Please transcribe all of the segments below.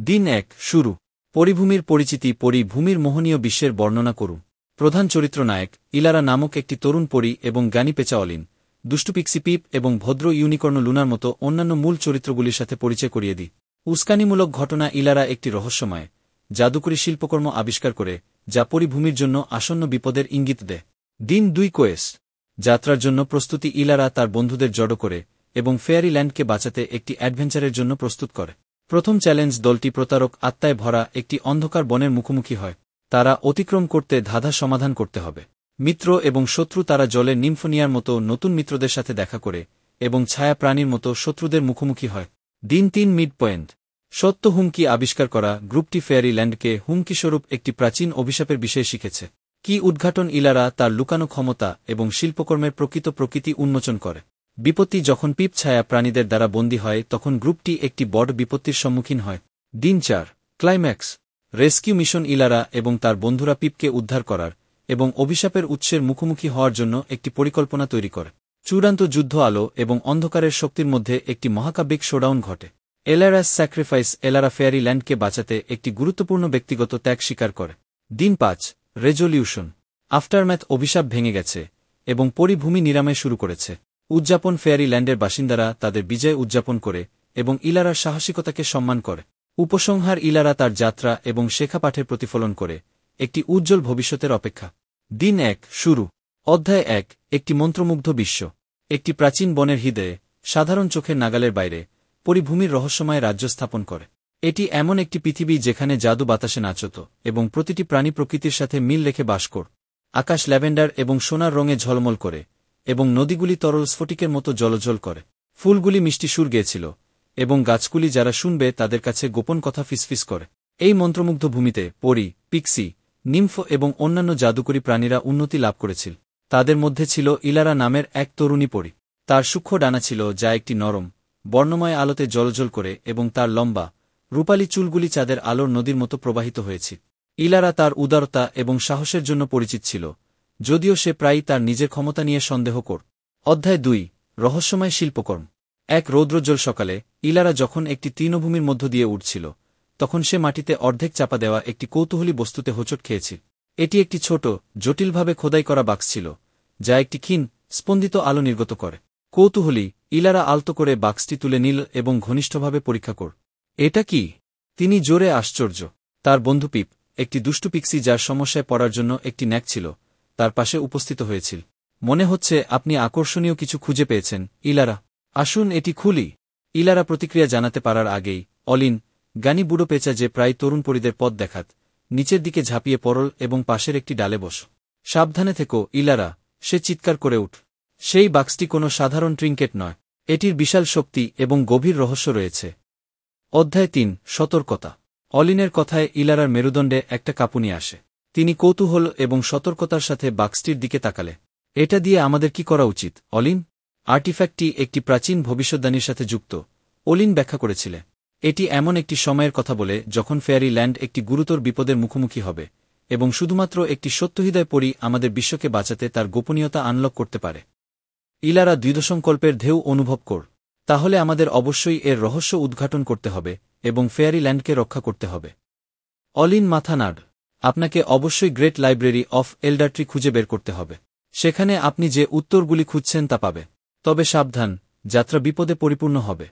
দিন এক, শুরু। পরিভূমির পরিচিতি পরিভূমির মোহনীয় বিশ্বের বর্ণনা করুন। প্রধান চরিত্র নায়ক ইলারা নামক একটি তরুণ পরি এবং গানি পেচা অলিন। দুষ্টু পিক্সি পিপ এবং ভদ্র ইউনিকর্ণ লুনার মতো অন্যান্য মূল চরিত্রগুলির সাথে পরিচয় করিয়ে দিই। উস্কানিমূলক ঘটনা ইলারা একটি রহস্যময়, জাদুকরী শিল্পকর্ম আবিষ্কার করে, যা পরিভূমির জন্য আসন্ন বিপদের ইঙ্গিত দেয়। দিন দুই কোয়েস। যাত্রার জন্য প্রস্তুতি ইলারা তার বন্ধুদের জড়ো করে এবং ফেয়ারি ল্যান্ডকে বাঁচাতে একটি অ্যাডভেঞ্চারের জন্য প্রস্তুত করে। প্রথম চ্যালেঞ্জ দলটি প্রতারক আত্মায় ভরা একটি অন্ধকার বনের মুখোমুখি হয়। তারা অতিক্রম করতে ধাঁধা সমাধান করতে হবে। মিত্র এবং শত্রু তারা জলে নিম্ফোনিয়ার মতো নতুন মিত্রদের সাথে দেখা করে এবং ছায়া প্রাণীর মতো শত্রুদের মুখোমুখি হয়। দিন তিন মিড পয়েন্ট। সত্য হুমকি আবিষ্কার করা গ্রুপটি ফেয়ারি ল্যান্ডকে হুমকিস্বরূপ একটি প্রাচীন অভিশাপের বিষয়ে শিখেছে। কি উদ্ঘাটন ইলারা তার লুকানো ক্ষমতা এবং শিল্পকর্মের প্রকৃত প্রকৃতি উন্মোচন করে। বিপত্তি যখন পিপ ছায়া প্রাণীদের দ্বারা বন্দী হয়, তখন গ্রুপটি একটি বড় বিপত্তির সম্মুখীন হয়। দিন চার, ক্লাইম্যাক্স, রেস্কিউ মিশন ইলারা এবং তার বন্ধুরা পিপকে উদ্ধার করার এবং অভিশাপের উৎসের মুখোমুখি হওয়ার জন্য একটি পরিকল্পনা তৈরি করে। চূড়ান্ত যুদ্ধ আলো এবং অন্ধকারের শক্তির মধ্যে একটি মহাকাব্যিক শোডাউন ঘটে। এলারাস স্যাক্রিফাইস এলারা ফেয়ারি ল্যান্ডকে বাঁচাতে একটি গুরুত্বপূর্ণ ব্যক্তিগত ত্যাগ স্বীকার করে। দিন পাঁচ, রেজলিউশন, আফটারম্যাথ অভিশাপ ভেঙে গেছে এবং পরিভূমি নিরাময় শুরু করেছে। উদযাপন ফেয়ারি ল্যান্ডের বাসিন্দারা তাদের বিজয় উদযাপন করে এবং ইলারার সাহসিকতাকে সম্মান করে। উপসংহার ইলারা তার যাত্রা এবং শেখা পাঠের প্রতিফলন করে, একটি উজ্জ্বল ভবিষ্যতের অপেক্ষা। দিন এক, শুরু। অধ্যায় এক, একটি মন্ত্রমুগ্ধ বিশ্ব। একটি প্রাচীন বনের হৃদয়ে, সাধারণ চোখের নাগালের বাইরে, পরিভূমির রহস্যময় রাজ্য স্থাপন করে। এটি এমন একটি পৃথিবী যেখানে জাদু বাতাসে নাচত এবং প্রতিটি প্রাণী প্রকৃতির সাথে মিল রেখে বাস কর। আকাশ ল্যাভেন্ডার এবং সোনার রঙে ঝলমল করে। এবং নদীগুলি তরল স্ফটিকের মতো জলজল করে। ফুলগুলি মিষ্টি সুর গেয়েছিল, এবং গাছগুলি যারা শুনবে তাদের কাছে গোপন কথা ফিসফিস করে। এই মন্ত্রমুগ্ধ ভূমিতে পরি, পিক্সি, নিম্ফ এবং অন্যান্য জাদুকরী প্রাণীরা উন্নতি লাভ করেছিল। তাদের মধ্যে ছিল ইলারা নামের এক তরুণী পরি। তার সূক্ষ্ম ডানা ছিল যা একটি নরম, বর্ণময় আলোতে জলজল করে এবং তার লম্বা, রূপালী চুলগুলি চাঁদের আলোর নদীর মতো প্রবাহিত হয়েছে। ইলারা তার উদারতা এবং সাহসের জন্য পরিচিত ছিল। যদিও সে প্রায়ই তার নিজের ক্ষমতা নিয়ে সন্দেহ কর। অধ্যায় দুই, রহস্যময় শিল্পকর্ম। এক রৌদ্রজ্জ্বল সকালে, ইলারা যখন একটি তৃণভূমির মধ্য দিয়ে উঠছিল তখন সে মাটিতে অর্ধেক চাপা দেওয়া একটি কৌতূহলী বস্তুতে হোঁচট খেয়েছিল এটি একটি ছোট, জটিলভাবে খোদাই করা বাক্স ছিল, যা একটি ক্ষীণ, স্পন্দিত আলো নির্গত করে। কৌতূহলী, ইলারা আলতো করে বাক্সটি তুলে নিল এবং ঘনিষ্ঠভাবে পরীক্ষা কর। এটা কি? তিনি জোরে আশ্চর্য। তার বন্ধু পিপ একটি দুষ্টু পিক্সি যার সমস্যায় পড়ার জন্য একটি ন্যাক ছিল তার পাশে উপস্থিত হয়েছিল। মনে হচ্ছে আপনি আকর্ষণীয় কিছু খুঁজে পেয়েছেন। ইলারা, আসুন এটি খুলি। ইলারা প্রতিক্রিয়া জানাতে পারার আগেই, অলিন, গানি বুড়ো পেঁচা যে প্রায় তরুণ পরিদের পথ দেখাত, নিচের দিকে ঝাঁপিয়ে পরল এবং পাশের একটি ডালে বস। সাবধানে থেকো, ইলারা, সে চিৎকার করে উঠ। সেই বাক্সটি কোনো সাধারণ ট্রিঙ্কেট নয়। এটির বিশাল শক্তি এবং গভীর রহস্য রয়েছে। অধ্যায় তিন, সতর্কতা। অলিনের কথায় ইলারার মেরুদণ্ডে একটা কাঁপুনি আসে। তিনি কৌতূহল এবং সতর্কতার সাথে বাক্সটির দিকে তাকালে। এটা দিয়ে আমাদের কি করা উচিত, অলিন? আর্টিফ্যাক্টটি একটি প্রাচীন ভবিষ্যদ্বাণীর সাথে যুক্ত। অলিন ব্যাখ্যা করেছিলে। এটি এমন একটি সময়ের কথা বলে যখন ফেয়ারি ল্যান্ড একটি গুরুতর বিপদের মুখোমুখি হবে এবং শুধুমাত্র একটি সত্যহৃদয় পরী আমাদের বিশ্বকে বাঁচাতে তার গোপনীয়তা আনলক করতে পারে। ইলারা দ্বিধসংকল্পের ঢেউ অনুভব কর। তাহলে আমাদের অবশ্যই এর রহস্য উদ্ঘাটন করতে হবে এবং ফেয়ারি ল্যান্ডকে রক্ষা করতে হবে। অলিন মাথানাড আপনাকে অবশ্যই গ্রেট লাইব্রেরি অফ এল্ডারট্রি খুঁজে বের করতে হবে। সেখানে আপনি যে উত্তরগুলি খুঁজছেন তা পাবে। তবে সাবধান, যাত্রা বিপদে পরিপূর্ণ হবে।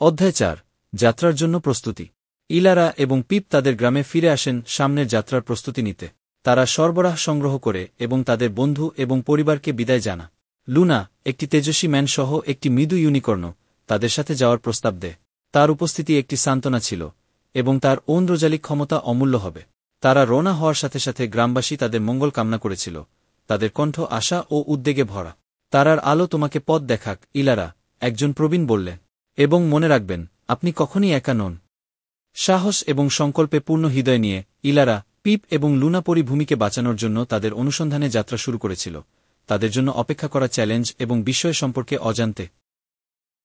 অধ্যায় চার, যাত্রার জন্য প্রস্তুতি। ইলারা এবং পিপ তাদের গ্রামে ফিরে আসেন সামনের যাত্রার প্রস্তুতি নিতে। তারা সরবরাহ সংগ্রহ করে এবং তাদের বন্ধু এবং পরিবারকে বিদায় জানা। লুনা, একটি তেজস্বী ম্যান সহ একটি মৃদু ইউনিকর্ণ, তাদের সাথে যাওয়ার প্রস্তাব দেয়। তার উপস্থিতি একটি সান্ত্বনা ছিল এবং তার ঔন্দ্রজালিক ক্ষমতা অমূল্য হবে। তারা রোনা হওয়ার সাথে সাথে গ্রামবাসী তাদের মঙ্গল কামনা করেছিল, তাদের কণ্ঠ আশা ও উদ্বেগে ভরা। তারার আলো তোমাকে পথ দেখাক, ইলারা, একজন প্রবীণ বললেন এবং মনে রাখবেন, আপনি কখনই একা নন। সাহস এবং সংকল্পে পূর্ণ হৃদয় নিয়ে, ইলারা, পিপ এবং লুনাপরি ভূমিকে বাঁচানোর জন্য তাদের অনুসন্ধানে যাত্রা শুরু করেছিল। তাদের জন্য অপেক্ষা করা চ্যালেঞ্জ এবং বিস্ময় সম্পর্কে অজান্তে